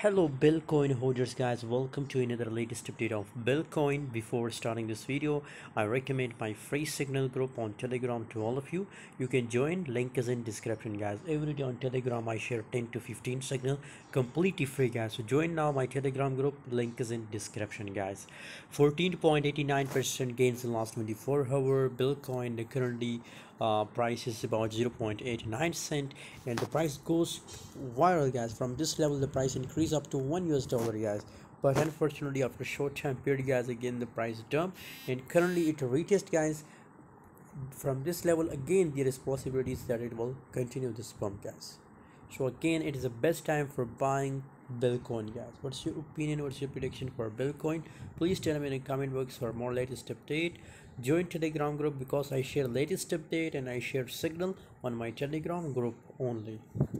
Hello BEL coin holders guys. Welcome to another latest update of BEL coin before starting this video I recommend my free signal group on telegram to all of you. You can join. Link is in description guys. Every day on telegram I share 10 to 15 signal completely free guys. So join now my telegram group. Link is in description guys. 14.89 percent gains in last 24 hour. BEL coin currently uh, price is about 0.89 cent and the price goes viral guys. From this level the price increase up to 1 US dollar guys. But unfortunately after short time period guys again the price dump and currently it retest guys. From this level again there is possibilities that it will continue this pump guys. So again it is the best time for buying BEL coin guys. What's your opinion? What's your prediction for BEL coin please tell me in the comment box for more latest update. Join telegram group because i share latest update and i share signal on my telegram group only